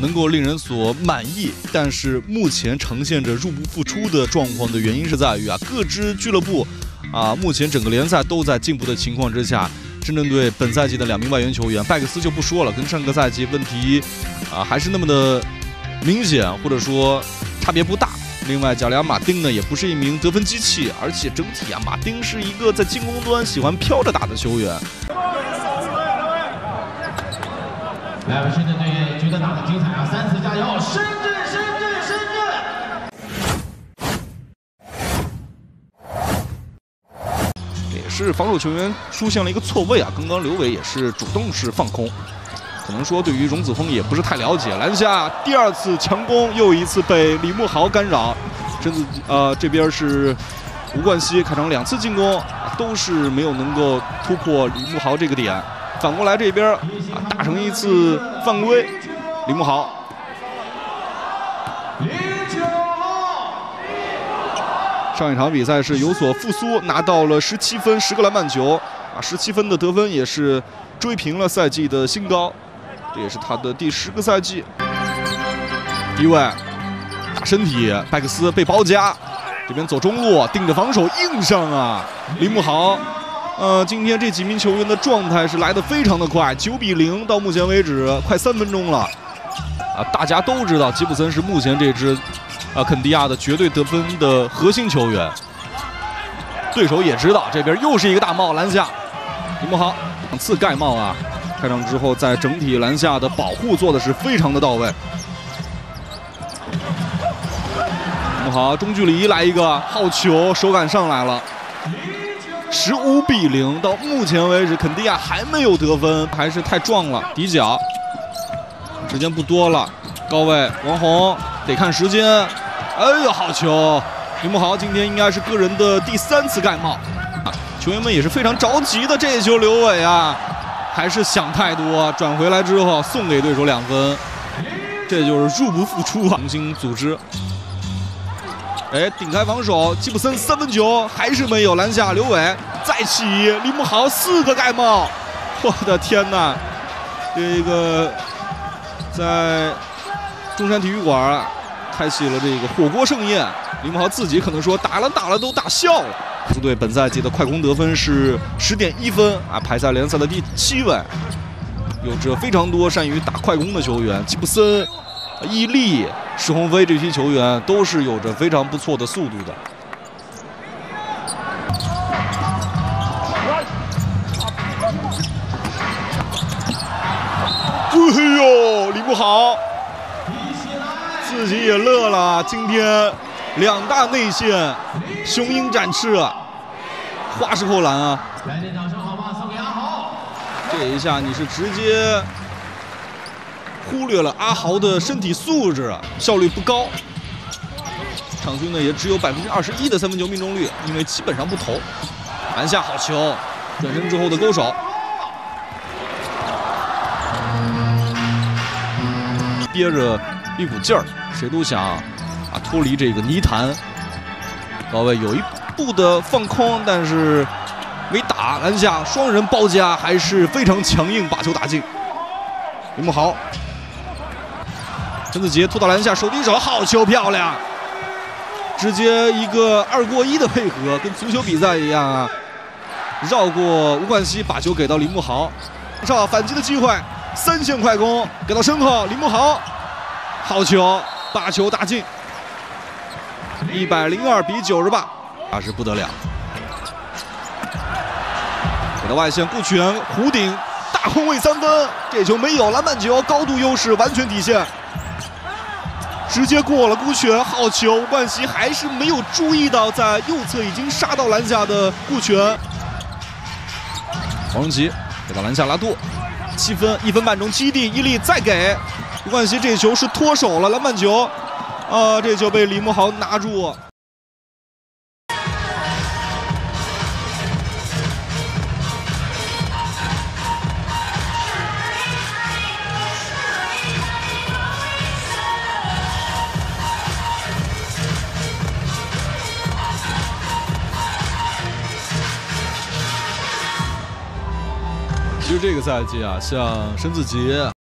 能够令人所满意，但是目前呈现着入不敷出的状况的原因是在于啊，各支俱乐部啊，目前整个联赛都在进步的情况之下，深圳队本赛季的两名外援球员，拜克斯就不说了，跟上个赛季问题啊还是那么的明显，或者说差别不大。另外，贾里亚马丁呢，也不是一名得分机器，而且整体啊，马丁是一个在进攻端喜欢飘着打的球员。来，我们深圳队觉得打的精彩啊！三次加油，深圳，深圳，深圳！也是防守球员出现了一个错位啊！刚刚刘伟也是主动是放空，可能说对于荣子峰也不是太了解。篮下第二次强攻，又一次被李慕豪干扰。身子呃，这边是吴冠希开场两次进攻都是没有能够突破李慕豪这个点。反过来这边啊，打成一次犯规，李慕豪。上一场比赛是有所复苏，拿到了十七分，十个篮板球啊，十七分的得分也是追平了赛季的新高，这也是他的第十个赛季。第一位大身体，拜克斯被包夹，这边走中路，盯着防守硬上啊，李慕豪。呃，今天这几名球员的状态是来的非常的快，九比零到目前为止快三分钟了，啊，大家都知道吉普森是目前这支啊肯迪亚的绝对得分的核心球员，对手也知道，这边又是一个大帽篮下，李慕豪两次盖帽啊，开场之后在整体篮下的保护做的是非常的到位，李慕豪中距离来一个好球，手感上来了。十五比零，到目前为止，肯迪亚还没有得分，还是太壮了。底角，时间不多了，高位王红得看时间。哎呦，好球！李慕豪今天应该是个人的第三次盖帽，球员们也是非常着急的。这一球刘伟啊，还是想太多，转回来之后送给对手两分，这就是入不敷出啊！重新组织。哎，顶开防守，吉普森三分球还是没有篮下。刘伟再起，李慕豪四个盖帽，我的天哪！这个在中山体育馆开启了这个火锅盛宴。李慕豪自己可能说打了打了都打笑了。球队本赛季的快攻得分是十点一分啊，排在联赛的第七位。有着非常多善于打快攻的球员，吉普森。伊利、施鸿飞这批球员都是有着非常不错的速度的。哎呦，李慕豪自己也乐了。今天两大内线，雄鹰展翅，花式扣篮啊！来点掌声好吗？送给阿豪。这一下你是直接。忽略了阿豪的身体素质，效率不高。场均呢也只有百分之二十一的三分球命中率，因为基本上不投。篮下好球，转身之后的勾手，憋着一股劲儿，谁都想啊脱离这个泥潭。高位有一步的放空，但是没打。篮下双人包夹还是非常强硬，把球打进。李慕豪。陈子杰突到篮下，手递手，好球，漂亮！直接一个二过一的配合，跟足球比赛一样啊！绕过吴冠希，把球给到李慕豪，上反击的机会，三线快攻给到身后，李慕豪，好球，把球打进，一百零二比九十八，那是不得了！给到外线，顾全弧顶大空位三分，这球没有篮板球，高度优势完全体现。直接过了顾全，好球！吴冠希还是没有注意到，在右侧已经杀到篮下的顾全。黄荣奇给到篮下拉杜，七分一分半钟，基地伊利再给吴冠希，这球是脱手了篮板球，啊，这球被李慕豪拿住。其实这个赛季啊，像申子杰。